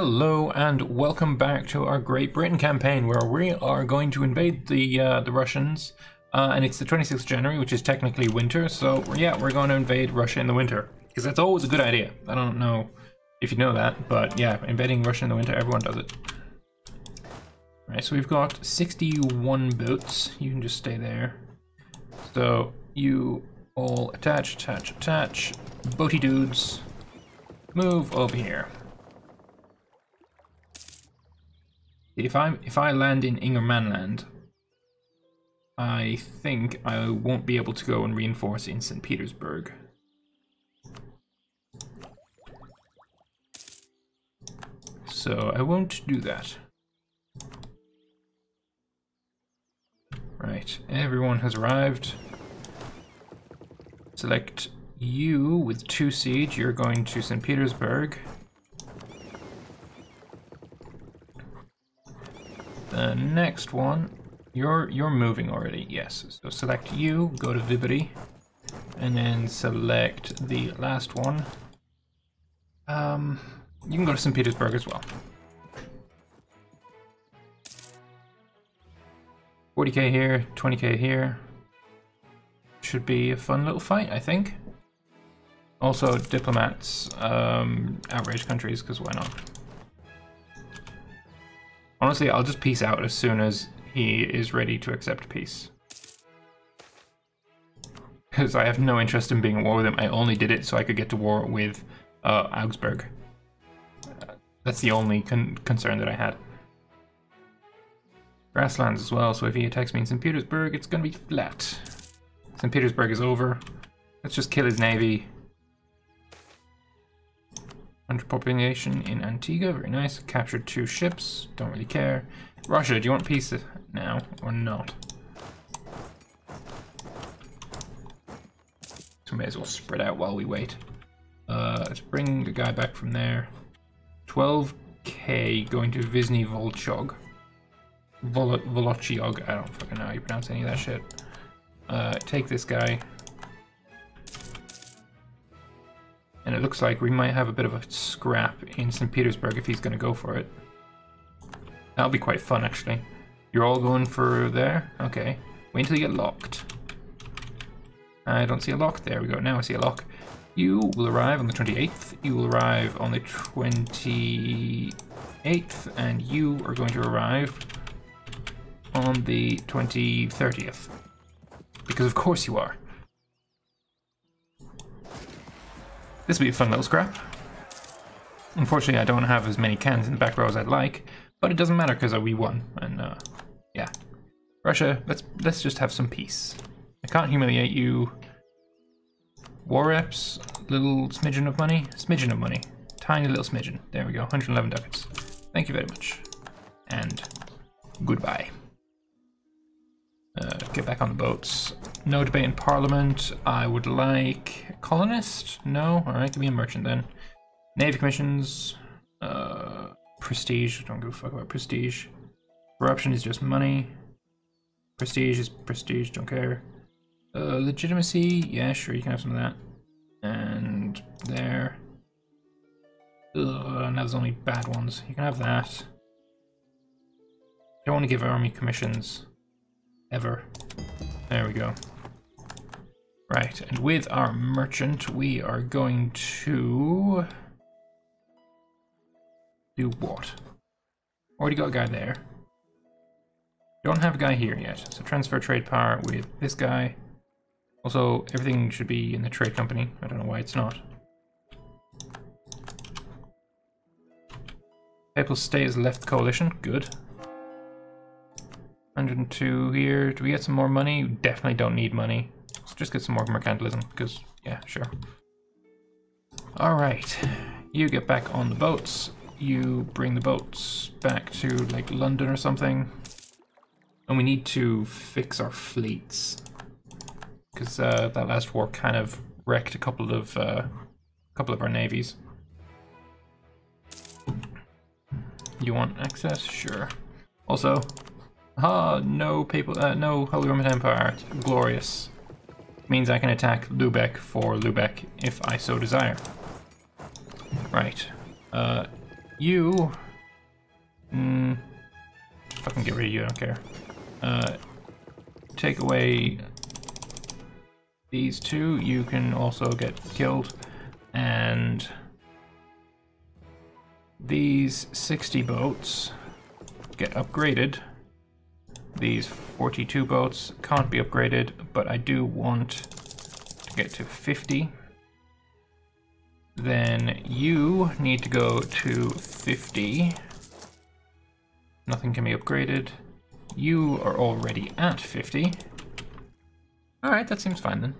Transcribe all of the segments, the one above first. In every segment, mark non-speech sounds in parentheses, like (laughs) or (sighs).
Hello and welcome back to our Great Britain campaign where we are going to invade the uh, the Russians uh, and it's the 26th of January which is technically winter so yeah we're going to invade Russia in the winter because that's always a good idea. I don't know if you know that but yeah invading Russia in the winter everyone does it. Alright so we've got 61 boats you can just stay there. So you all attach attach attach boaty dudes move over here. If I if I land in Ingermanland, I think I won't be able to go and reinforce in St. Petersburg. So I won't do that. Right, everyone has arrived. Select you with two siege, you're going to St. Petersburg. The next one, you're you're moving already, yes. So select you, go to Vibity, and then select the last one. Um, you can go to St. Petersburg as well. 40k here, 20k here. Should be a fun little fight, I think. Also, diplomats, um, outrage countries, because why not? Honestly, I'll just peace out as soon as he is ready to accept peace. (laughs) Because I have no interest in being at war with him. I only did it so I could get to war with uh, Augsburg. Uh, that's the only con concern that I had. Grasslands as well, so if he attacks me in St. Petersburg, it's going to be flat. St. Petersburg is over. Let's just kill his navy. 100 population in Antigua, very nice. Captured two ships, don't really care. Russia, do you want peace now or not? So may as well spread out while we wait. Uh, let's bring the guy back from there. 12k going to Vizny Volchog. Vol Volochiog, I don't fucking know how you pronounce any of that shit. Uh, take this guy. And it looks like we might have a bit of a scrap in St. Petersburg if he's going to go for it. That'll be quite fun, actually. You're all going for there? Okay. Wait until you get locked. I don't see a lock. There we go. Now I see a lock. You will arrive on the 28th. You will arrive on the 28th. And you are going to arrive on the 2030th. Because of course you are. This will be a fun little scrap. Unfortunately, I don't have as many cans in the back row as I'd like, but it doesn't matter because we won, and uh, yeah. Russia, let's let's just have some peace. I can't humiliate you. War reps, little smidgen of money, smidgen of money, tiny little smidgen. There we go, 111 ducats. Thank you very much, and goodbye. Get back on the boats. No debate in Parliament. I would like colonist. No, all right, give me a merchant then. Navy commissions. Uh, prestige. Don't give a fuck about prestige. Corruption is just money. Prestige is prestige. Don't care. Uh, legitimacy. Yeah, sure, you can have some of that. And there. Ugh, now there's only bad ones. You can have that. Don't want to give army commissions ever. There we go. Right, and with our merchant, we are going to do what? Already got a guy there. Don't have a guy here yet, so transfer trade power with this guy. Also, everything should be in the trade company. I don't know why it's not. Papal stay as left coalition. Good. 102 here. Do we get some more money? We definitely don't need money. Let's just get some more mercantilism, because, yeah, sure. Alright. You get back on the boats. You bring the boats back to, like, London or something. And we need to fix our fleets. Because uh, that last war kind of wrecked a couple of, uh, couple of our navies. You want access? Sure. Also, Ah, no people, uh, no Holy Roman Empire. Glorious. Means I can attack Lubeck for Lubeck if I so desire. Right. Uh, You... Mm, fucking get rid of you, I don't care. Uh, take away these two, you can also get killed. And these 60 boats get upgraded. These 42 boats can't be upgraded, but I do want to get to 50. Then you need to go to 50. Nothing can be upgraded. You are already at 50. Alright, that seems fine then.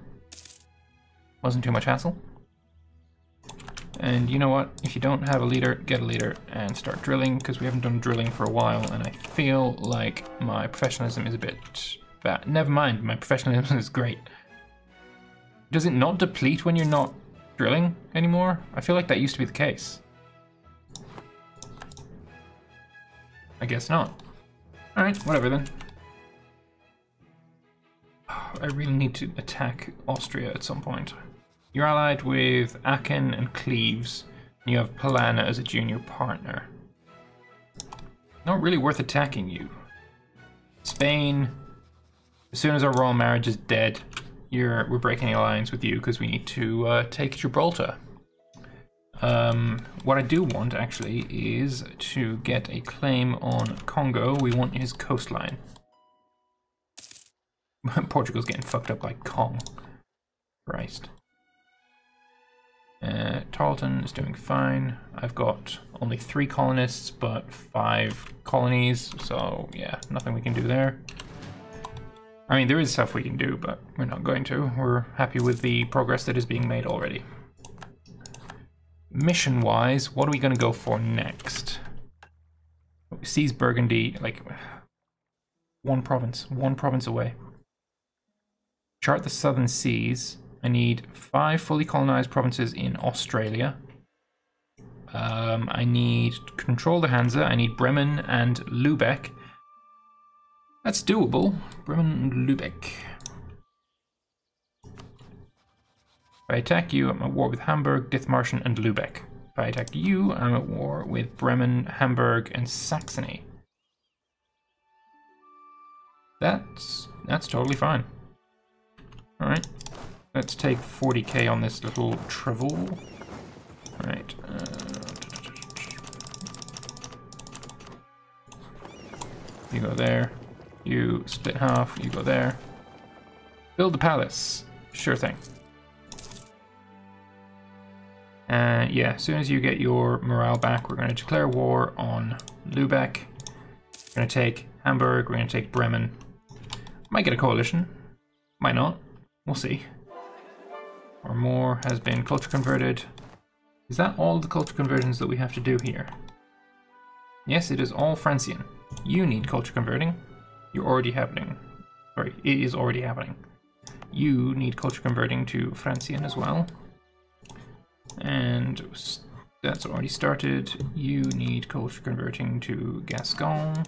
Wasn't too much hassle. And you know what? If you don't have a leader, get a leader and start drilling, because we haven't done drilling for a while, and I feel like my professionalism is a bit bad. Never mind, my professionalism is great. Does it not deplete when you're not drilling anymore? I feel like that used to be the case. I guess not. Alright, whatever then. (sighs) I really need to attack Austria at some point. You're allied with Aachen and Cleves, and you have Palana as a junior partner. Not really worth attacking you. Spain, as soon as our royal marriage is dead, you're we're breaking alliance with you because we need to uh, take Gibraltar. Um, what I do want actually is to get a claim on Congo. We want his coastline. (laughs) Portugal's getting fucked up by Kong. Christ. Tarleton is doing fine. I've got only three colonists, but five colonies, so yeah, nothing we can do there. I mean, there is stuff we can do, but we're not going to. We're happy with the progress that is being made already. Mission-wise, what are we going to go for next? Seize Burgundy, like, one province, one province away. Chart the southern seas. I need five fully colonized provinces in Australia. Um, I need control the Hansa. I need Bremen and Lubeck. That's doable. Bremen and Lubeck. If I attack you, I'm at war with Hamburg, Dithmarschen, and Lubeck. If I attack you, I'm at war with Bremen, Hamburg, and Saxony. That's that's totally fine. Alright. Let's take 40k on this little travel. Alright. Uh, you go there. You split half. You go there. Build the palace. Sure thing. And uh, yeah, as soon as you get your morale back, we're going to declare war on Lubeck. We're going to take Hamburg. We're going to take Bremen. Might get a coalition. Might not. We'll see or more has been culture converted. Is that all the culture conversions that we have to do here? Yes, it is all Francien. You need culture converting. You're already happening. Sorry, it is already happening. You need culture converting to Francien as well. And that's already started. You need culture converting to Gascon.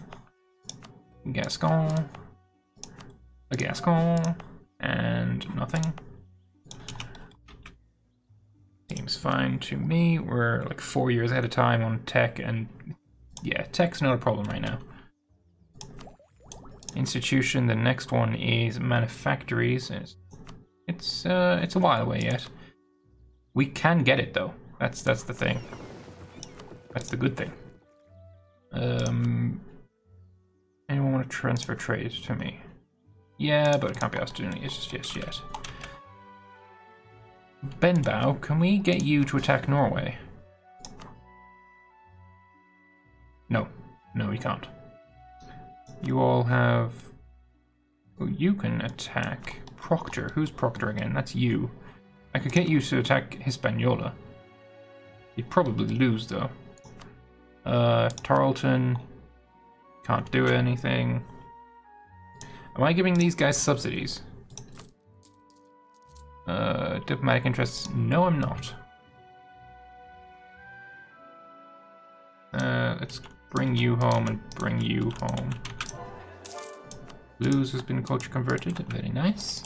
Gascon. A Gascon. And nothing. Seems fine to me. We're like four years ahead of time on tech, and yeah, tech's not a problem right now. Institution, the next one is manufactories. It's it's, uh, it's a while away yet. We can get it though. That's that's the thing. That's the good thing. Um, anyone want to transfer trade to me? Yeah, but it can't be asked to do it just yes yet. Benbow, can we get you to attack Norway? No. No, we can't. You all have... Oh, you can attack Proctor. Who's Proctor again? That's you. I could get you to attack Hispaniola. You'd probably lose, though. Uh, Tarleton. Can't do anything. Am I giving these guys subsidies? Uh, diplomatic interests? No, I'm not. Uh, let's bring you home and bring you home. Blues has been culture converted. Very nice.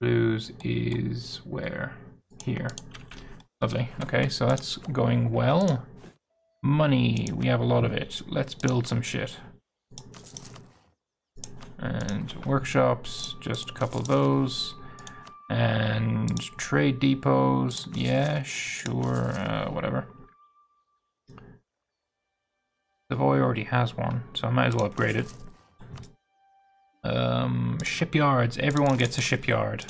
Blues is where? Here. Lovely. Okay, so that's going well. Money, we have a lot of it. Let's build some shit. And workshops, just a couple of those. And trade depots, yeah, sure, uh, whatever. Savoy already has one, so I might as well upgrade it. Um, shipyards, everyone gets a shipyard.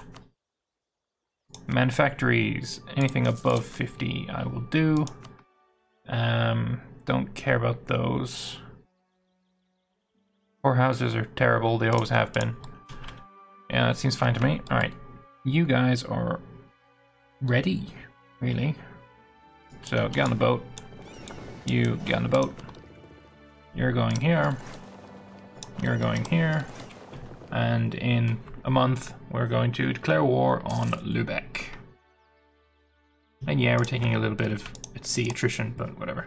Manufactories, anything above 50 I will do. Um, don't care about those. Poor houses are terrible, they always have been. Yeah, that seems fine to me. Alright, you guys are ready, really. So get on the boat. You get on the boat. You're going here. You're going here. And in a month, we're going to declare war on Lubeck. And yeah, we're taking a little bit of at sea attrition, but whatever.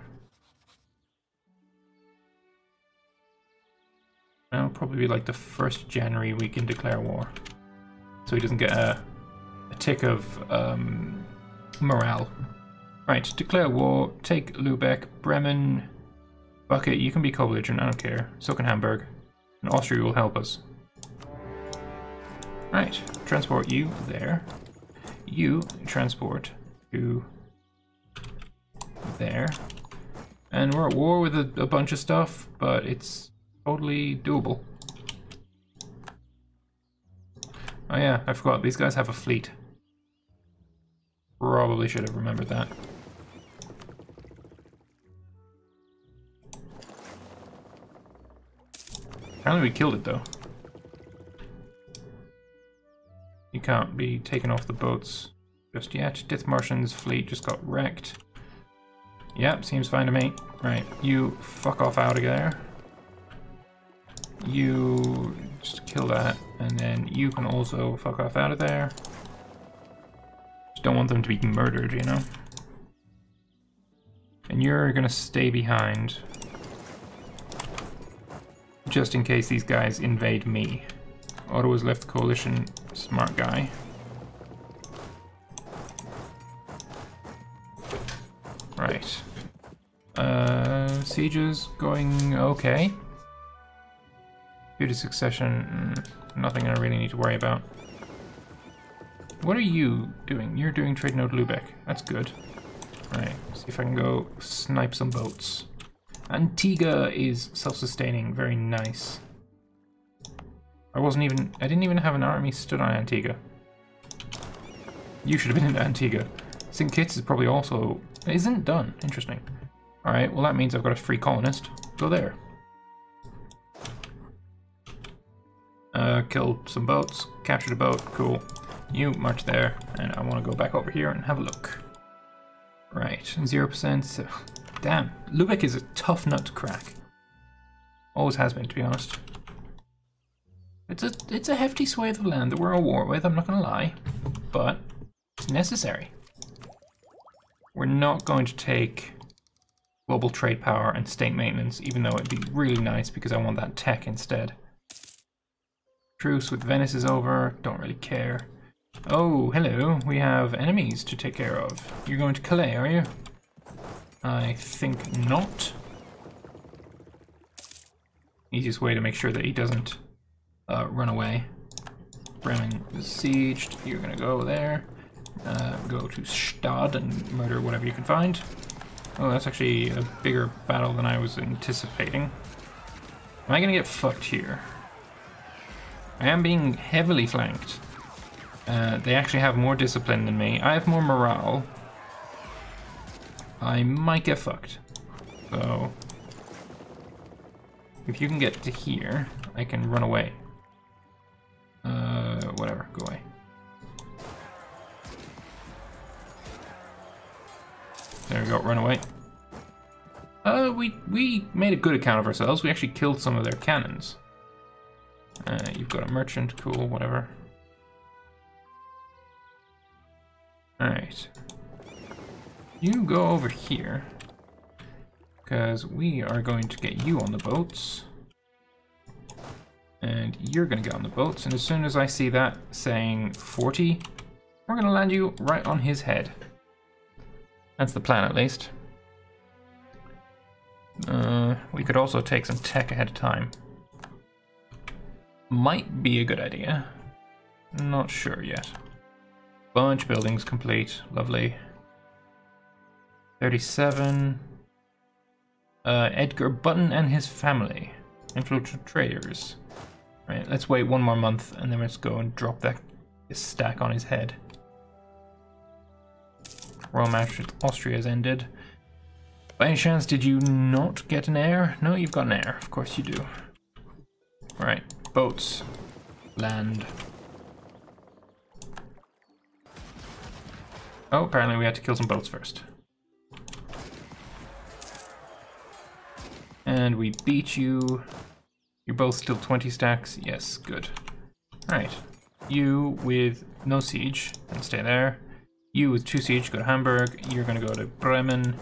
That'll probably be like the first January we can declare war. So he doesn't get a, a tick of um, morale. Right, declare war, take Lubeck, Bremen, Bucket, you can be co-belligerent, I don't care. So can Hamburg. And Austria will help us. Right, transport you there. You transport to there. And we're at war with a, a bunch of stuff, but it's totally doable. Oh yeah, I forgot, these guys have a fleet. Probably should have remembered that. Apparently we killed it though. You can't be taken off the boats just yet. Dithmarschen's fleet just got wrecked. Yep, seems fine to me. Right, you fuck off out of there. You just kill that, and then you can also fuck off out of there. Just don't want them to be murdered, you know? And you're gonna stay behind. Just in case these guys invade me. Ottawa's left coalition, smart guy. Right. Uh, sieges going okay. Due succession, mm, nothing I really need to worry about. What are you doing? You're doing trade node Lubeck. That's good. Right, see if I can go snipe some boats. Antigua is self-sustaining, very nice. I wasn't even, I didn't even have an army stood on Antigua. You should have been in Antigua. St. Kitts is probably also, isn't done, interesting. Alright, well that means I've got a free colonist. Go there. Uh, kill some boats, captured a boat, cool. You march there, and I want to go back over here and have a look. Right, 0%. Damn, Lubeck is a tough nut to crack. Always has been, to be honest. It's a it's a hefty swathe of land that we're at war with, I'm not gonna lie. But it's necessary. We're not going to take global trade power and state maintenance, even though it'd be really nice because I want that tech instead. Truce with Venice is over, don't really care. Oh, hello, we have enemies to take care of. You're going to Calais, are you? I think not. Easiest way to make sure that he doesn't uh, run away. Bremen is sieged. You're gonna go there. Uh, go to Stad and murder whatever you can find. Oh, that's actually a bigger battle than I was anticipating. Am I gonna get fucked here? I am being heavily flanked. Uh, they actually have more discipline than me. I have more morale, I might get fucked. So, if you can get to here, I can run away. Uh, whatever, go away. There we go, run away. Uh, we, we made a good account of ourselves. We actually killed some of their cannons. Uh, you've got a merchant, cool, whatever. Alright. You go over here. Because we are going to get you on the boats. And you're going to get on the boats. And as soon as I see that saying 40, we're going to land you right on his head. That's the plan, at least. Uh, we could also take some tech ahead of time. Might be a good idea. Not sure yet. Bunch buildings complete. Lovely. 37. Uh, Edgar Button and his family. Influential traders. Right, let's wait one more month and then let's go and drop that stack on his head. Royal match with Austria has ended. By any chance, did you not get an heir? No, you've got an heir. Of course you do. Right, boats. Land. Oh, apparently we had to kill some boats first. And we beat you. You're both still 20 stacks. Yes, good. Alright. You with no siege, and stay there. You with two siege, go to Hamburg. You're gonna go to Bremen.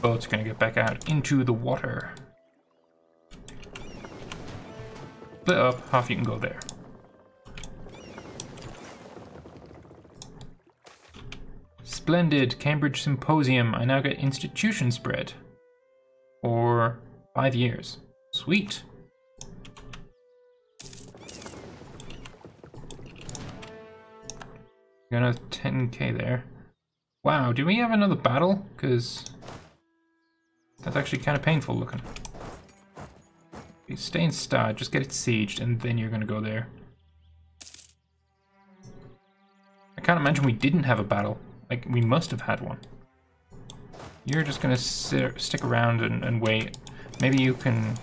Boats gonna get back out into the water. Split up, half you can go there. Splendid, Cambridge Symposium. I now get institution spread. For five years. Sweet. Got a 10k there. Wow, do we have another battle? Because that's actually kind of painful looking. Okay, stay in Stad, just get it sieged, and then you're going to go there. I can't imagine we didn't have a battle. Like, we must have had one. You're just to sit, stick around and, and wait. Maybe you can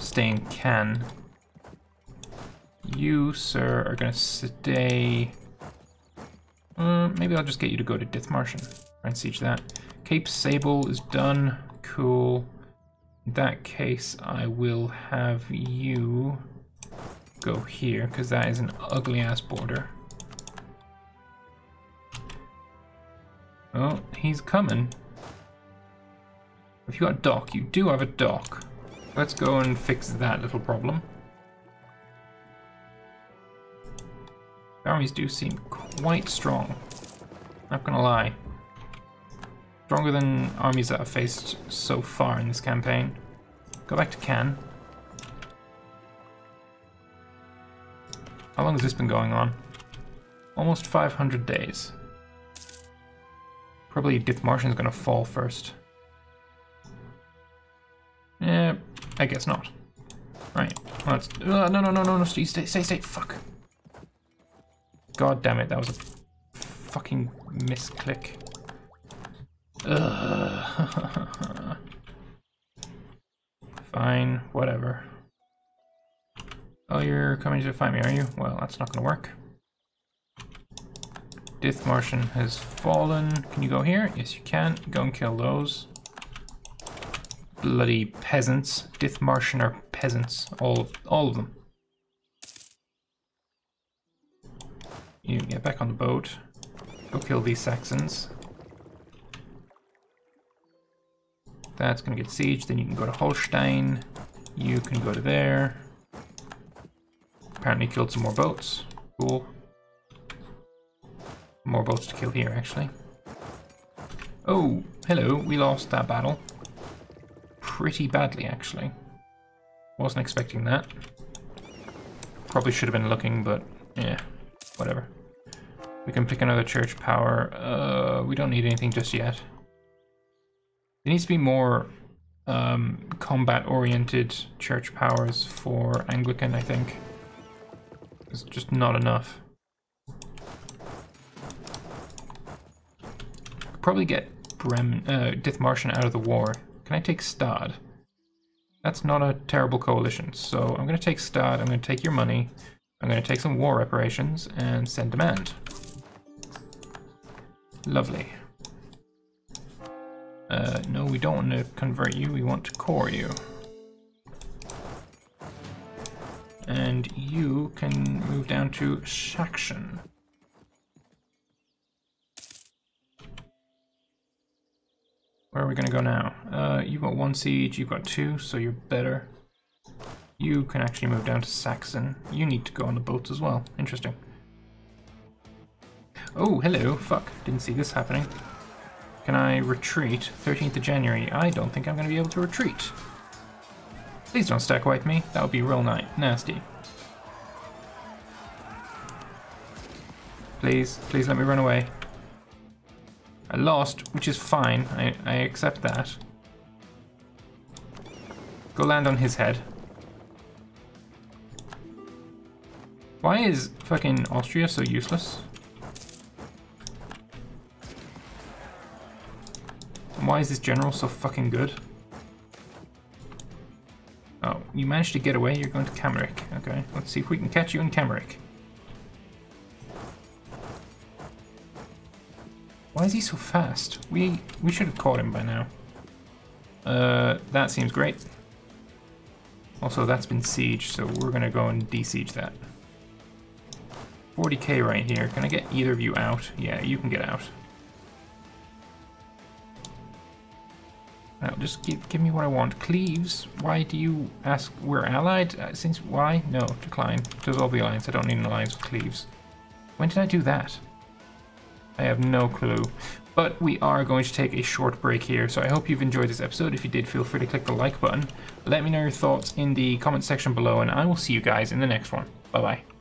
stay in can. You, sir, are to stay... Uh, maybe I'll just get you to go to Dithmarschen. and siege that. Cape Sable is done. Cool. In that case, I will have you go here, because that is an ugly-ass border. Oh, he's coming. If you got a dock, you do have a dock. Let's go and fix that little problem. Armies do seem quite strong. Not gonna lie. Stronger than armies that I've faced so far in this campaign. Go back to Can. How long has this been going on? Almost 500 days. Probably going to fall first. Yeah, I guess not. Right, let's... Uh, no, no, no, no, no, stay, stay, stay, stay, fuck. God damn it, that was a fucking misclick. Ugh. (laughs) Fine, whatever. Oh, you're coming to find me, are you? Well, that's not gonna work. Dithmarschen has fallen. Can you go here? Yes, you can. Go and kill those. Bloody peasants. Dithmarschen are peasants. All of, all of them. You get back on the boat. Go kill these Saxons. That's gonna get sieged. Then you can go to Holstein. You can go to there. Apparently killed some more boats. Cool. More boats to kill here, actually. Oh, hello. We lost that battle. Pretty badly, actually. Wasn't expecting that. Probably should have been looking, but yeah, whatever. We can pick another church power. Uh, we don't need anything just yet. There needs to be more um, combat-oriented church powers for Anglican, I think. It's just not enough. Probably get Bremen, uh, out of the war. Can I take Stad? That's not a terrible coalition. So I'm going to take Stad, I'm going to take your money, I'm going to take some war reparations and send demand. Lovely. Uh, no, we don't want to convert you, we want to core you. And you can move down to Sachsen. Where are we gonna go now? Uh, you've got one siege, you've got two, so you're better. You can actually move down to Saxon. You need to go on the boats as well. Interesting. Oh, hello. Fuck. Didn't see this happening. Can I retreat? 13th of January. I don't think I'm going to be able to retreat. Please don't stack wipe me. That would be real nice. Nasty. Please, please let me run away. I lost, which is fine. I, I accept that. Go land on his head. Why is fucking Austria so useless? And why is this general so fucking good? Oh, you managed to get away, you're going to Kamerick. Okay, let's see if we can catch you in Kamerick. Is he so fast? We we should have caught him by now. Uh, that seems great. Also, that's been sieged, so we're gonna go and de-siege that. 40k right here. Can I get either of you out? Yeah, you can get out. Now, just give, give me what I want. Cleves, why do you ask? We're allied? Uh, since why? No, decline. Dissolve the alliance. I don't need an alliance with Cleves. When did I do that? I have no clue. But we are going to take a short break here, so I hope you've enjoyed this episode. If you did, feel free to click the like button. Let me know your thoughts in the comment section below, and I will see you guys in the next one. Bye-bye.